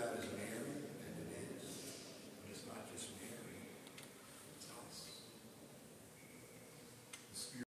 that as an area.